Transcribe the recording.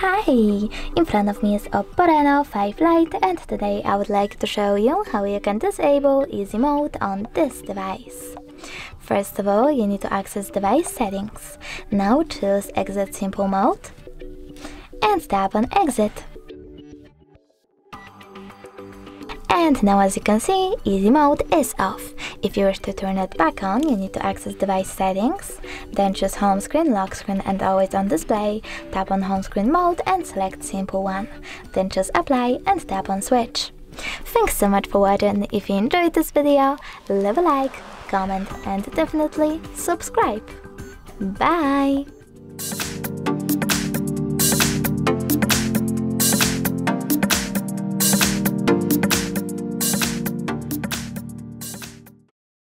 Hi! In front of me is Oppo Reno 5 Lite and today I would like to show you how you can disable easy mode on this device. First of all, you need to access device settings. Now choose exit simple mode and tap on exit. And now as you can see, easy mode is off. If you wish to turn it back on, you need to access device settings, then choose home screen, lock screen and always on display, tap on home screen mode and select simple one. Then choose apply and tap on switch. Thanks so much for watching, if you enjoyed this video, leave a like, comment and definitely subscribe. Bye!